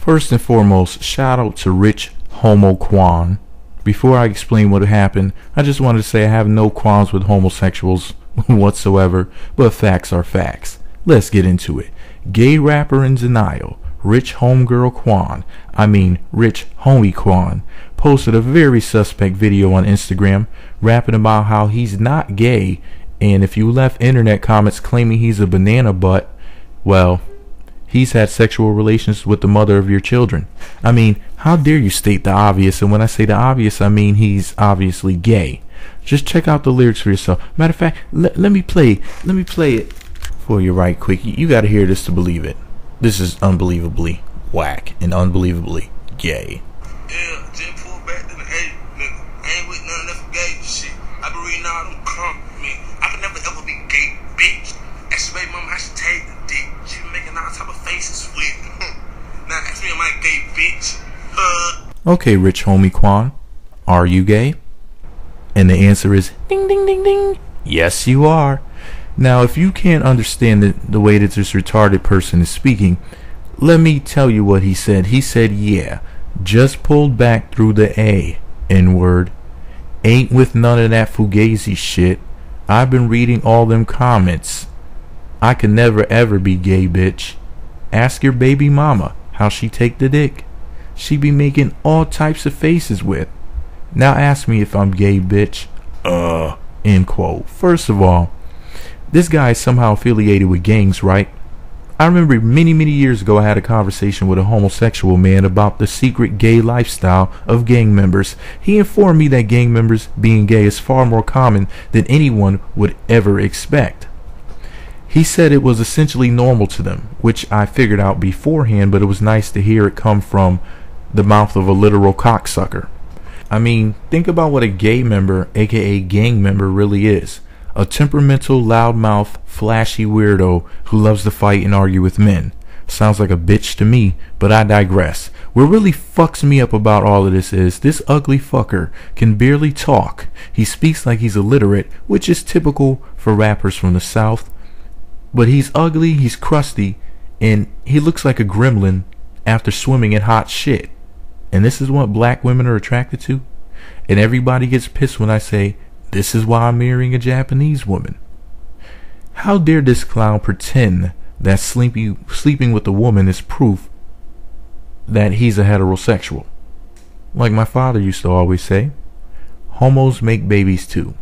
First and foremost, shout out to Rich Homo Quan. Before I explain what happened, I just wanted to say I have no qualms with homosexuals whatsoever, but facts are facts. Let's get into it. Gay rapper in denial, Rich Homegirl Quan, I mean Rich Homie Quan, posted a very suspect video on Instagram rapping about how he's not gay, and if you left internet comments claiming he's a banana butt, well, he's had sexual relations with the mother of your children. I mean, how dare you state the obvious? And when I say the obvious, I mean he's obviously gay. Just check out the lyrics for yourself. Matter of fact, let, let me play, let me play it for you right quick. You, got to hear this to believe it. This is unbelievably whack and unbelievably gay. Yeah, just pull back to the hey, nigga. I ain't with none of that gay shit. I been reading all them comments. I could never ever be gay, bitch. Ask your baby mama how she take the dick. She been making all type of faces with. now gay, bitch? Uh. Okay, rich homie Quan, are you gay? And the answer is ding ding ding ding. Yes, you are. Now, if you can't understand the, the way that this retarded person is speaking, let me tell you what he said. He said, yeah, just pulled back through the A, N word. Ain't with none of that fugazi shit. I've been reading all them comments. I can never ever be gay, bitch. Ask your baby mama how she take the dick. She be making all types of faces with. Now ask me if I'm gay, bitch. Uh, end quote. First of all, this guy is somehow affiliated with gangs, right? I remember many, many years ago I had a conversation with a homosexual man about the secret gay lifestyle of gang members. He informed me that gang members being gay is far more common than anyone would ever expect. He said it was essentially normal to them, which I figured out beforehand, but it was nice to hear it come from the mouth of a literal cocksucker. I mean, think about what a gay member, aka gang member, really is a temperamental, loudmouth, flashy weirdo who loves to fight and argue with men. Sounds like a bitch to me, but I digress. What really fucks me up about all of this is this ugly fucker can barely talk. He speaks like he's illiterate, which is typical for rappers from the South. But he's ugly, he's crusty, and he looks like a gremlin after swimming in hot shit. And this is what black women are attracted to? And everybody gets pissed when I say this is why I'm marrying a Japanese woman. How dare this clown pretend that sleepy, sleeping with a woman is proof that he's a heterosexual? Like my father used to always say, homos make babies too.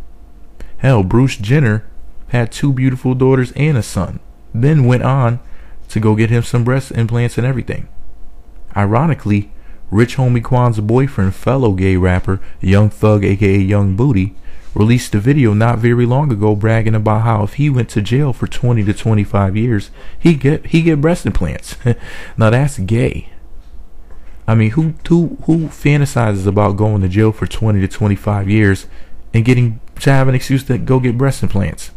Hell, Bruce Jenner had two beautiful daughters and a son, then went on to go get him some breast implants and everything. Ironically, Rich Homie Quan's boyfriend, fellow gay rapper, Young Thug aka Young Booty, released a video not very long ago bragging about how if he went to jail for 20 to 25 years, he get he get breast implants. now that's gay. I mean, who who who fantasizes about going to jail for 20 to 25 years and getting to have an excuse to go get breast implants?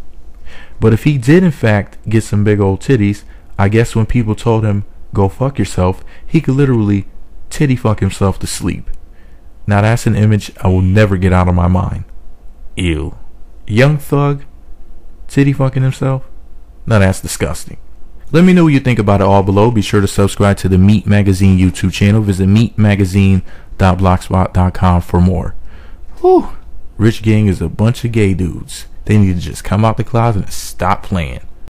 But if he did in fact get some big old titties, I guess when people told him go fuck yourself, he could literally titty fuck himself to sleep. Now that's an image I will never get out of my mind. Ew. Young Thug? Titty fucking himself? Now that's disgusting. Let me know what you think about it all below. Be sure to subscribe to the MEET Magazine YouTube channel. Visit meetmagazine.blogspot.com for more. Whew. Rich Gang is a bunch of gay dudes. They need to just come out the closet and stop playing.